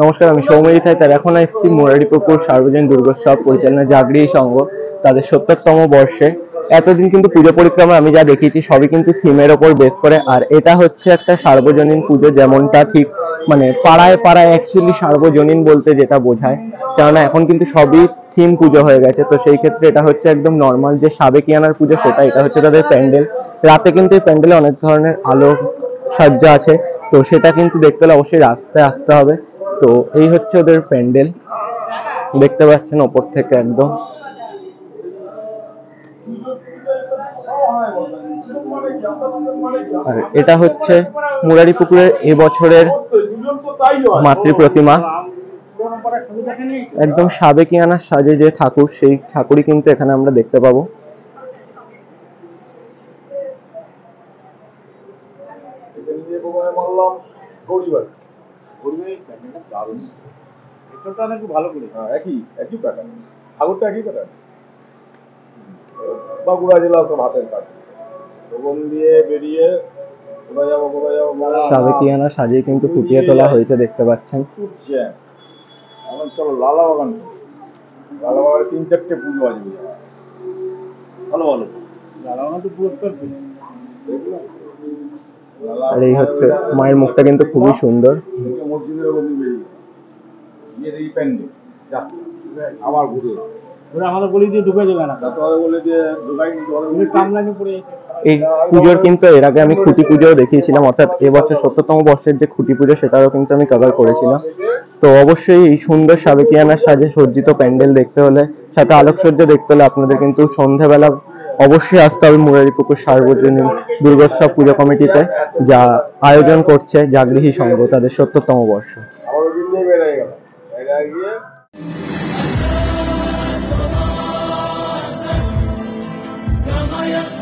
নমস্কার, আমি সৌমেজি তাই তার এখন এসেছি মুরারিপুকুর সার্বজনীন দুর্গোৎসব পরিচালনা জাগরিয়ে সংঘ, তাদের সত্তরতম বর্ষে। এতদিন কিন্তু পুজো পরিক্রমা আমি যা দেখিয়েছি, সবই কিন্তু থিমের ওপর বেস করে। আর এটা হচ্ছে একটা সার্বজনীন পুজো যেমনটা ঠিক মানে পাড়ায় পাড়ায় অ্যাকচুয়ালি সার্বজনীন বলতে যেটা বোঝায়। কেননা এখন কিন্তু সবই থিম পুজো হয়ে গেছে। তো সেই ক্ষেত্রে এটা হচ্ছে একদম নর্মাল যে সাবেকিয়ানার পুজো সেটা এটা হচ্ছে তাদের প্যান্ডেল। রাতে কিন্তু এই প্যান্ডেলে অনেক ধরনের আলো সজ্জা আছে। তো সেটা কিন্তু দেখতে হলে অবশ্যই রাস্তায় আসতে হবে। তো এই হচ্ছে ওদের প্যান্ডেল। দেখতে পাচ্ছেন ওপর থেকে একদম। আর এটা হচ্ছে মুরারি পুকুরের এবছরের মাতৃ প্রতিমা একদম সাবেকিয়ানার সাজে যে ঠাকুর, সেই ঠাকুরই কিন্তু এখানে আমরা দেখতে পাবো। পেট্রোলটা নাকি ভালো করে। হ্যাঁ, একই একই প্যাটার্ন ঠাকুরটা একই প্যাটার্ন বাঁকুড়া জেলা সব হাতের কাজ। ওখান দিয়ে বেরিয়ে কোথায় যাব কোথায় যাব সাবেকিয়ানা সাজে কিন্তু ফুটিয়ে তোলা হয়েছে দেখতে পাচ্ছেন। এখন চলো লালা বাগান। লালা বাগানে তিন চারটে পুজো আছে ভালো ভালো। লালাবাগান তো পুরস্কার লালা আর এই হচ্ছে মায়ের মুখটা কিন্তু খুবই সুন্দর। এই পুজোর কিন্তু এর আগে আমি খুঁটি দেখিয়েছিলাম, অর্থাৎ এবছর সত্তরতম বর্ষের যে খুঁটি পুজো কিন্তু আমি কভার করেছিলাম। তো অবশ্যই এই সুন্দর সাবেকিয়ানার সাজে সজ্জিত প্যান্ডেল দেখতে হলে, সাথে আলোকসজ্জা দেখতে হলে আপনাদের কিন্তু সন্ধ্যাবেলা অবশ্যই আসতে হবে মুরারিপুকুর সার্বজনীন দুর্গোৎসব পুজো কমিটিতে যা আয়োজন করছে জাগৃহী সংঘ তাদের সত্তরতম বর্ষ Yeah.